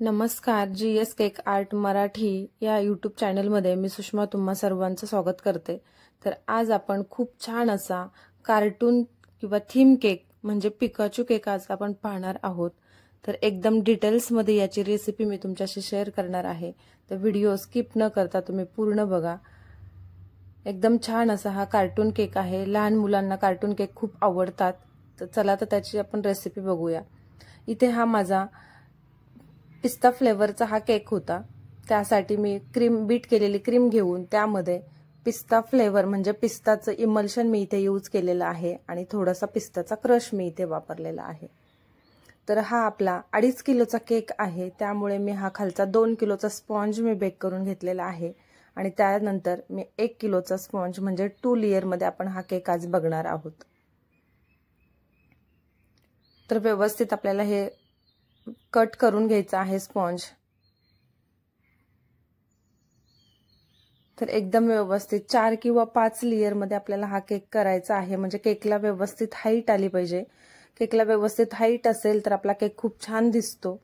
नमस्कार G S cake art Marathi या YouTube चॅनलमध्ये मी सुषमा तुम्हा सर्वांचं स्वागत करते. तर आज आपण खूप छान असा कार्टून किंवा थीम केक म्हणजे पिकाचू केक आज आपण पाहणार आहोत. तर एकदम डिटेल्समध्ये याची रेसिपी मी तुमच्याशी शेअर करणार आहे. तर व्हिडिओ स्किप न करता तुम्ही पूर्ण बघा. एकदम छान असा हा कार्टून केक आहे. लहान मुलांना कार्टून केक खूप आवडतात. तर चला तर त्याची आपण रेसिपी बघूया. इथे हा माझा पिस्ता फ्लेवरचा हा केक होता. त्यासाठी मी क्रीम बीट केलेली क्रीम घेऊन त्यामध्ये पिस्ता फ्लेवर म्हणजे पिस्ताचं इमल्शन मी इथे यूज केलेलं आहे आणि थोडासा पिस्ताचा क्रश मी इथे वापरलेला आहे. तर हा आपला अडीच किलोचा केक आहे. त्यामुळे मी हा खालचा दोन किलोचा स्पॉन्ज मी बेक करून घेतलेला आहे. आणि त्यानंतर मी एक किलोचा स्पॉन्ज म्हणजे टू लेअरमध्ये आपण हा केक आज बघणार आहोत. तर व्यवस्थित आपल्याला हे कट करून घ्यायचा आहे स्पॉन्ज. तर एकदम व्यवस्थित चार किंवा पाच लेअरमध्ये आपल्याला हा केक करायचा आहे. म्हणजे केकला व्यवस्थित हाईट आली पाहिजे. केकला व्यवस्थित हाईट असेल तर आपला केक खूप छान दिसतो.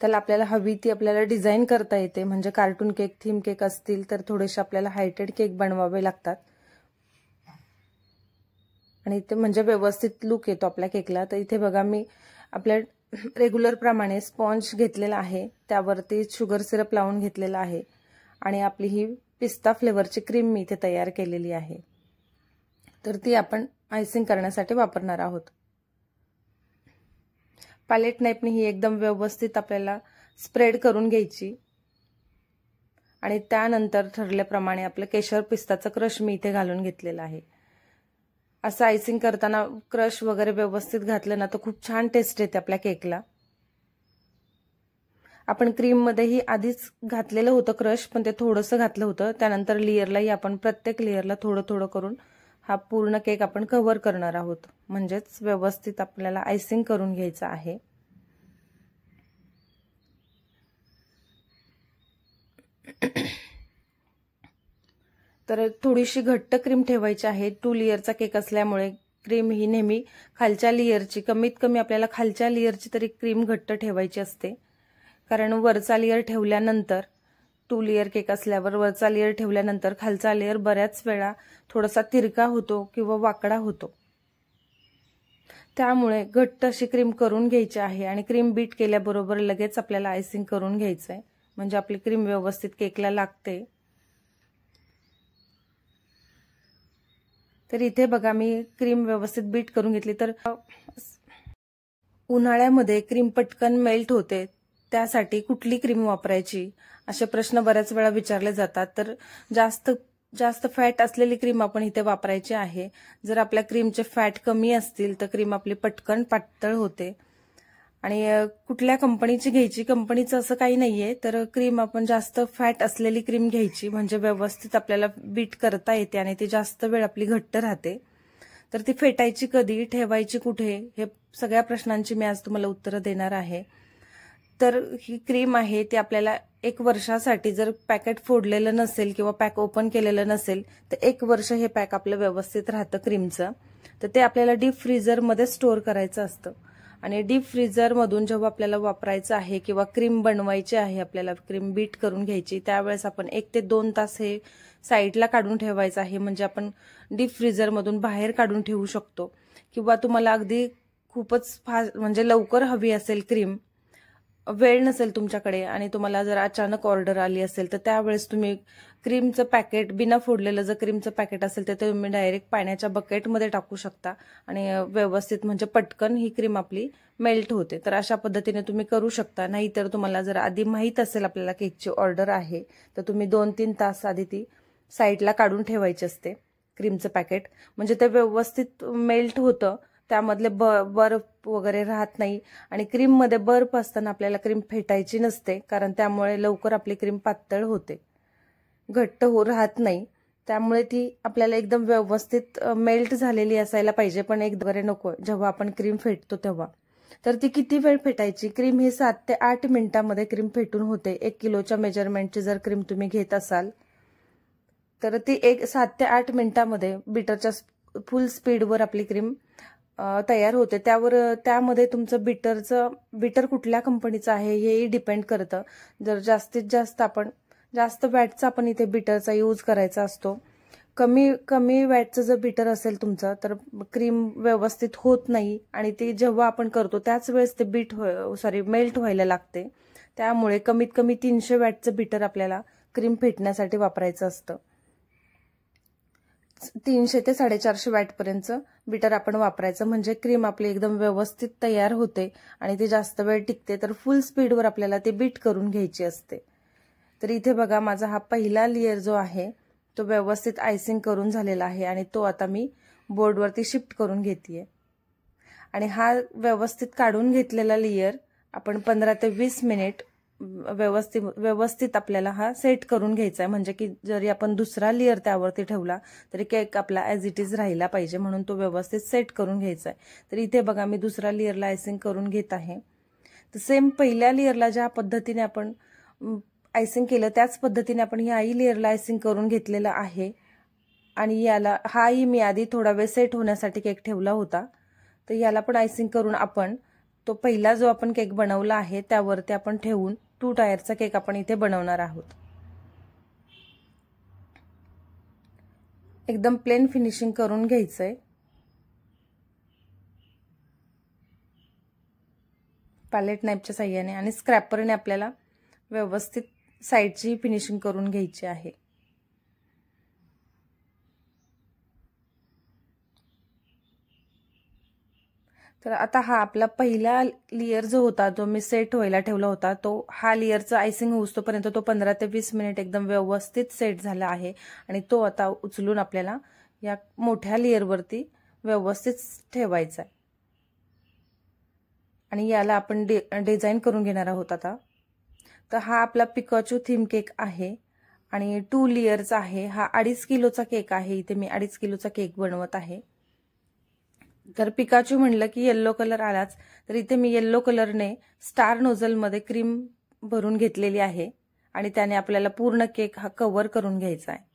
त्याला आपल्याला हवी ती आपल्याला डिझाईन करता येते. म्हणजे कार्टून केक थीम केक असतील तर थोडेसे आपल्याला हायटेड केक बनवावे लागतात. आणि इथे म्हणजे व्यवस्थित लुक येतो आपल्या केकला तर इथे बघा मी आपल्या रेग्युलरप्रमाणे स्पॉन्ज घेतलेला आहे. त्यावरती शुगर सिरप लावून घेतलेला आहे. आणि आपली ही पिस्ता फ्लेवरची क्रीम मी इथे तयार केलेली आहे. तर ती आपण आयसिंग करण्यासाठी वापरणार आहोत. पॅलेट नाईपने ही एकदम व्यवस्थित आपल्याला स्प्रेड करून घ्यायची. आणि त्यानंतर ठरल्याप्रमाणे आपलं केशर पिस्ताचं क्रश मी इथे घालून घेतलेलं आहे. असं आयसिंग करताना क्रश वगैरे व्यवस्थित घातलं ना तर खूप छान टेस्ट येते आपल्या केकला आपण क्रीममध्येही आधीच घातलेलं होतं क्रश पण ते थोडंसं घातलं होतं. त्यानंतर लेअरलाही आपण प्रत्येक लेअरला थोडं थोडं करून हा पूर्ण केक आपण कव्हर करणार आहोत. म्हणजेच व्यवस्थित आपल्याला आयसिंग करून घ्यायचं आहे. तर थोडीशी घट्ट क्रीम ठेवायची आहे. टू लेअरचा केक असल्यामुळे क्रीम ही नेहमी खालच्या लेअरची कमीत कमी आपल्याला खालच्या लेअरची तरी क्रीम घट्ट ठेवायची असते. कारण वरचा लेअर ठेवल्यानंतर टू लेअर केक असल्यावर वरचा लेअर ठेवल्यानंतर खालचा लेअर बऱ्याच वेळा थोडासा तिरका होतो किंवा वाकडा होतो. त्यामुळे घट्ट अशी क्रीम करून घ्यायची आहे आणि क्रीम बीट केल्याबरोबर लगेच आपल्याला आयसिंग करून घ्यायचं आहे म्हणजे आपली क्रीम व्यवस्थित केकला लागते. तर इथे बघा मी क्रीम व्यवस्थित बीट करून घेतली. तर उन्हाळ्यामध्ये क्रीम पटकन मेल्ट होते. त्यासाठी कुठली क्रीम वापरायची? असे प्रश्न बऱ्याच वेळा विचारले जातात. तर जास्त जास्त फॅट असलेली क्रीम आपण इथे वापरायची आहे. जर आपल्या क्रीमचे फॅट कमी असतील तर क्रीम आपली पटकन पातळ होते. आणि कुठल्या कंपनीची घ्यायची कंपनीचं असं काही नाहीये. तर क्रीम आपण जास्त फॅट असलेली क्रीम घ्यायची म्हणजे व्यवस्थित आपल्याला बीट करता येते आणि ती जास्त वेळ आपली घट्ट राहते. तर ती फेटायची कधी ठेवायची कुठे हे सगळ्या प्रश्नांची मी आज तुम्हाला उत्तरं देणार आहे. तर ही क्रीम आहे ती आपल्याला एक वर्षासाठी जर पॅकेट फोडलेलं नसेल किंवा पॅक ओपन केलेलं नसेल तर एक वर्ष हे पॅक आपलं व्यवस्थित राहतं क्रीमचं. तर ते आपल्याला डीप फ्रीजरमध्ये स्टोअर करायचं असतं. आणि डीप फ्रीजरमधून जेव्हा आपल्याला वापरायचं आहे किंवा क्रीम बनवायची आहे आपल्याला क्रीम बीट करून घ्यायची त्यावेळेस आपण एक ते दोन तास हे साईडला काढून ठेवायचं आहे. म्हणजे आपण डीप फ्रीजरमधून बाहेर काढून ठेवू शकतो. किंवा तुम्हाला अगदी खूपच फास्ट म्हणजे लवकर हवी असेल क्रीम वेळ नसेल तुमच्याकडे आणि तुम्हाला जर अचानक ऑर्डर आली असेल तर त्यावेळेस तुम्ही क्रीमचं पॅकेट बिना फोडलेलं जर क्रीमचं पॅकेट असेल तर तुम्ही डायरेक्ट पाण्याच्या बकेटमध्ये टाकू शकता. आणि व्यवस्थित म्हणजे पटकन ही क्रीम आपली मेल्ट होते. तर अशा पद्धतीने तुम्ही करू शकता. नाहीतर तुम्हाला जर आधी माहीत असेल आपल्याला केकची ऑर्डर आहे तर तुम्ही दोन तीन तास आधी ती साईडला काढून ठेवायची असते क्रीमचं पॅकेट. म्हणजे ते व्यवस्थित मेल्ट होतं त्यामधले ब बर्फ वगैरे राहत नाही. आणि क्रीममध्ये बर्फ असताना आपल्याला क्रीम फेटायची नसते कारण त्यामुळे लवकर आपली क्रीम पातळ होते. घट्ट हो राहत नाही. त्यामुळे ती आपल्याला एकदम व्यवस्थित मेल्ट झालेली असायला पाहिजे पण एक वगैरे नको. जेव्हा आपण क्रीम फेटतो तेव्हा. तर ती किती वेळ फेटायची? क्रीम ही सात ते आठ मिनिटांमध्ये क्रीम फेटून होते. एक किलोच्या मेजरमेंटची जर क्रीम तुम्ही घेत असाल तर ती एक सात ते आठ मिनिटांमध्ये बीटरच्या फुल स्पीडवर आपली क्रीम तयार होते. त्यावर त्यामध्ये तुमचं बिटरचं बिटर कुठल्या कंपनीचं आहे हेही डिपेंड करतं. जर जास्तीत जास्त आपण जास्त वॅटचा आपण इथे बिटरचा यूज करायचा असतो. कमी कमी वॅटचं जर बिटर असेल तुमचं तर क्रीम व्यवस्थित होत नाही आणि ते जेव्हा आपण करतो त्याच वेळेस ते बीट हो सॉरी मेल्ट व्हायला लागते. त्यामुळे कमीत कमी तीनशे वॅटचं बिटर आपल्याला क्रीम फेटण्यासाठी वापरायचं असतं. तीनशे ते साडेचारशे वॅटपर्यंतचं बिटर आपण वापरायचं. म्हणजे क्रीम आपली एकदम व्यवस्थित तयार होते आणि ते जास्त वेळ टिकते तर फुल स्पीडवर आपल्याला ते बीट करून घ्यायची असते. तर इथे बघा माझा हा पहिला लेअर जो आहे तो व्यवस्थित आयसिंग करून झालेला आहे आणि तो आता मी बोर्डवरती शिफ्ट करून घेते आणि हा व्यवस्थित काढून घेतलेला लेअर आपण पंधरा ते वीस मिनिट व्यवस्थित व्यवस्थित आपल्याला हा सेट करून घ्यायचा आहे. म्हणजे की जरी आपण दुसरा लेअर त्यावरती ठेवला तरी केक आपला ॲज इट इज राहिला पाहिजे म्हणून तो व्यवस्थित सेट करून घ्यायचा आहे. तर इथे बघा मी दुसरा लेअरला आयसिंग करून घेत आहे. तर सेम पहिल्या लेअरला ज्या पद्धतीने आपण आयसिंग केलं त्याच पद्धतीने आपण ही आई लेअरला आयसिंग करून घेतलेलं आहे. आणि याला हाही मी आधी थोडा वेळ सेट होण्यासाठी केक ठेवला होता. तर याला पण आयसिंग करून आपण तो पहिला जो आपण केक बनवला आहे त्यावरती आपण ठेवून टू टायरचा केक आपण इथे बनवणार आहोत. एकदम प्लेन फिनिशिंग करून घ्यायचं आहे पॅलेट नाईपच्या साह्याने आणि स्क्रॅपरने आपल्याला व्यवस्थित साईडची फिनिशिंग करून घ्यायची आहे. तर आता हा आपला पहिला लेअर जो होता जो मी सेट व्हायला ठेवला होता तो हा लेअरचा आयसिंग होतोपर्यंत तो पंधरा ते वीस मिनिट एकदम व्यवस्थित सेट झाला आहे. आणि तो आता उचलून आपल्याला या मोठ्या लेअरवरती व्यवस्थित ठेवायचा आहे. आणि याला आपण डे डिझाईन करून घेणार आहोत आता. तर हा आपला पिकाचू थीम केक आहे. आणि टू लेअरचा आहे. हा अडीच किलोचा केक आहे. इथे मी अडीच किलोचा केक बनवत आहे. तर पिकाचू म्हणलं की येल्लो कलर आलाच तर इथे मी येल्लो कलरने स्टार नोझलमध्ये क्रीम भरून घेतलेली आहे आणि त्याने आपल्याला पूर्ण केक हा कव्हर करून घ्यायचा आहे.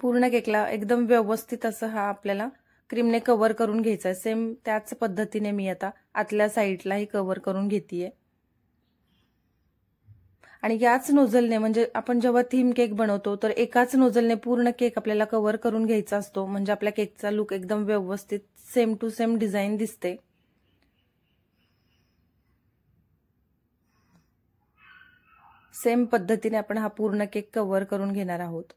पूर्ण केकला एकदम व्यवस्थित असं हा आपल्याला क्रीमने कव्हर करून घ्यायचा आहे. सेम त्याच पद्धतीने मी आता आतल्या साईडलाही कव्हर करून घेते आणि याच नोझलने म्हणजे आपण जेव्हा थीम केक बनवतो तर एकाच नोझलने पूर्ण केक आपल्याला कव्हर करून घ्यायचा असतो. म्हणजे आपल्या केकचा लुक एकदम व्यवस्थित सेम टू सेम डिझाईन दिसते. सेम पद्धतीने आपण हा पूर्ण केक कव्हर करून घेणार आहोत.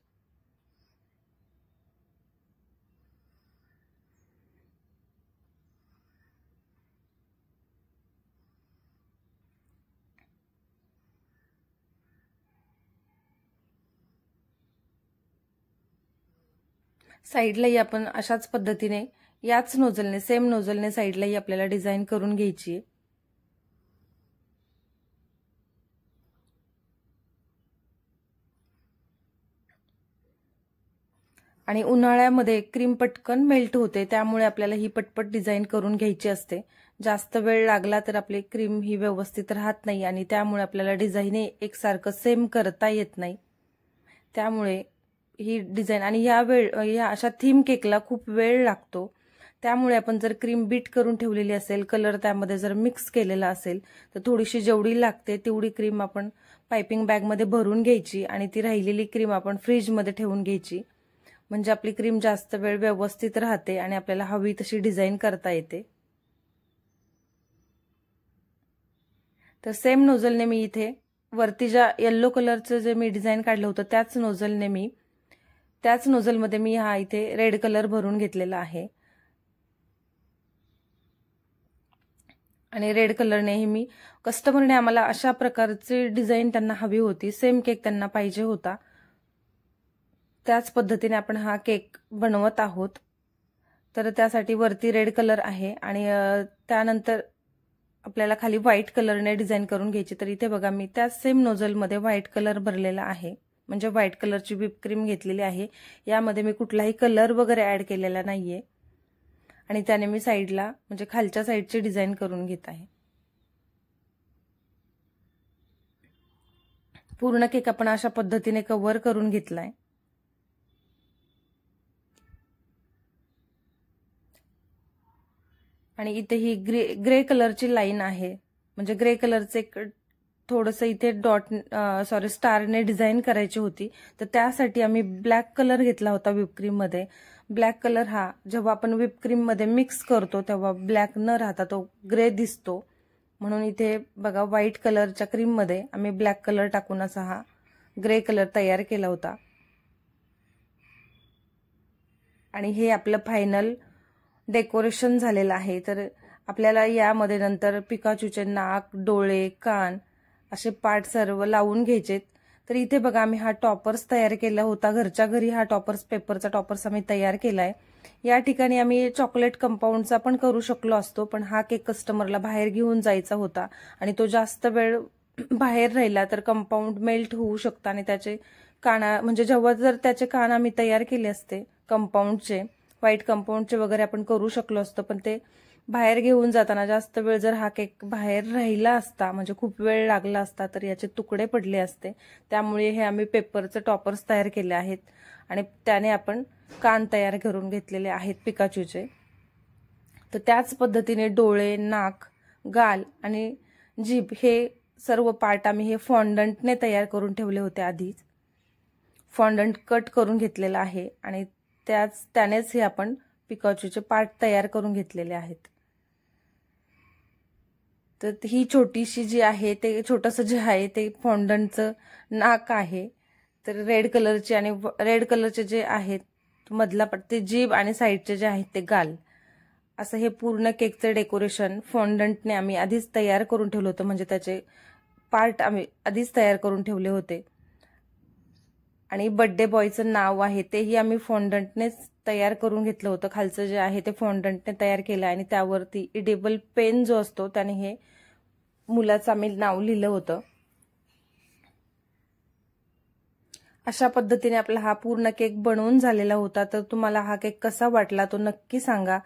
साईडलाही आपण अशाच पद्धतीने याच नोझलने सेम नोझलने साईडलाही आपल्याला डिझाईन करून घ्यायची. आहे आणि उन्हाळ्यामध्ये क्रीम पटकन मेल्ट होते त्यामुळे आपल्याला ही पटपट डिझाईन करून घ्यायची असते. जास्त वेळ लागला तर आपली क्रीम ही व्यवस्थित राहत नाही आणि त्यामुळे आपल्याला डिझाईन एकसारखं सेम करता येत नाही. त्यामुळे ही डिझाईन. आणि ह्या वेळ या अशा थीम केकला खूप वेळ लागतो. त्यामुळे आपण जर क्रीम बीट करून ठेवलेली असेल कलर त्यामध्ये जर मिक्स केलेला असेल तर थोडीशी जेवढी लागते तेवढी क्रीम आपण पायपिंग बॅगमध्ये भरून घ्यायची आणि ती राहिलेली क्रीम आपण फ्रीजमध्ये ठेवून घ्यायची. म्हणजे आपली क्रीम जास्त वेळ व्यवस्थित राहते आणि आपल्याला हवी तशी डिझाईन करता येते. तर सेम नोझलने मी इथे वरती ज्या येल्लो कलरचं जे मी डिझाईन काढलं होतं त्याच नोझलने मी त्याच नोझलमध्ये मी हा इथे रेड कलर भरून घेतलेला आहे. आणि रेड कलरनेही मी कस्टमरने आम्हाला अशा प्रकारची डिझाईन त्यांना हवी होती. सेम केक त्यांना पाहिजे होता. त्याच पद्धतीने आपण हा केक बनवत आहोत. तर त्यासाठी वरती रेड कलर आहे आणि त्यानंतर आपल्याला खाली व्हाईट कलरने डिझाईन करून घ्यायची. तर इथे बघा मी त्याच सेम नोझलमध्ये व्हाईट कलर भरलेला आहे. म्हणजे व्हाईट कलरची व्हिप क्रीम घेतलेली आहे. यामध्ये मी कुठलाही कलर वगैरे ऍड केलेला नाहीये. आणि त्याने मी साईडला म्हणजे खालच्या साईडची डिझाईन करून घेत आहे. पूर्ण केक आपण अशा पद्धतीने कव्हर करून घेतलाय. आणि इथे ही ग्रे ग्रे कलरची लाईन आहे. म्हणजे ग्रे कलरचे एक थोडंसं इथे डॉट सॉरी स्टारने डिझाईन करायची होती. तर त्यासाठी आम्ही ब्लॅक कलर घेतला होता विपक्रीममध्ये ब्लॅक कलर हा जेव्हा आपण विपक्रीममध्ये मिक्स करतो तेव्हा ब्लॅक न राहता तो ग्रे दिसतो. म्हणून इथे बघा व्हाईट कलरच्या क्रीममध्ये आम्ही ब्लॅक कलर टाकून असा हा ग्रे कलर तयार केला होता. आणि हे आपलं फायनल डेकोरेशन झालेलं आहे. तर आपल्याला यामध्ये नंतर पिकाचूचे नाक डोळे कान असे पार्ट सर्व लावून घ्यायचेत. तर इथे बघा आम्ही हा टॉपर्स तयार केला होता. घरच्या घरी हा टॉपर्स पेपरचा टॉपर्स आम्ही तयार केलाय. या ठिकाणी आम्ही चॉकलेट कंपाऊंडचा पण करू शकलो असतो पण हा केक कस्टमरला बाहेर घेऊन जायचा होता. आणि तो जास्त वेळ बाहेर राहिला तर कंपाऊंड मेल्ट होऊ शकतं आणि त्याचे काना म्हणजे जेव्हा जर त्याचे कान आम्ही तयार केले असते कंपाऊंडचे व्हाईट कंपाऊंडचे वगैरे आपण करू शकलो असतो पण ते बाहेर घेऊन जाताना जास्त वेळ जर हा केक बाहेर राहिला असता म्हणजे खूप वेळ लागला असता तर याचे तुकडे पडले असते. त्यामुळे हे आम्ही पेपरचे टॉपर्स तयार केले आहेत. आणि त्याने आपण कान तयार करून घेतलेले आहेत पिकाचूचे. तर त्याच पद्धतीने डोळे नाक गाल आणि जीभ हे सर्व पार्ट आम्ही हे फॉन्डंटने तयार करून ठेवले होते आधीच. फॉन्डंट कट करून घेतलेला आहे आणि त्याच त्यानेच हे आपण पिकाचूचे पार्ट तयार करून घेतलेले आहेत. तर ही छोटीशी जी आहे ते छोटंसं जे आहे ते फॉन्डंटचं नाक आहे. तर रेड कलरचे आणि रेड कलरचे जे आहेत मधला ते जीभ आणि साईडचे जे आहेत ते गाल. असं हे पूर्ण केकचं डेकोरेशन फॉन्डंटने आम्ही आधीच तयार करून ठेवलं होतं. म्हणजे त्याचे पार्ट आम्ही आधीच तयार करून ठेवले होते. आणि बड्डे बॉयचं नाव आहे तेही आम्ही फॉन्डंटनेच तयार करून घेतलं होतं. खालचं जे आहे ते फॉन्डंटने तयार केलं आणि त्यावरती इडेबल पेन जो असतो त्याने हे मुलाचं आम्ही नाव लिहिलं होतं. अशा पद्धतीने आपला हा पूर्ण केक बनवून झालेला होता. तर तुम्हाला हा केक कसा वाटला तो नक्की सांगा.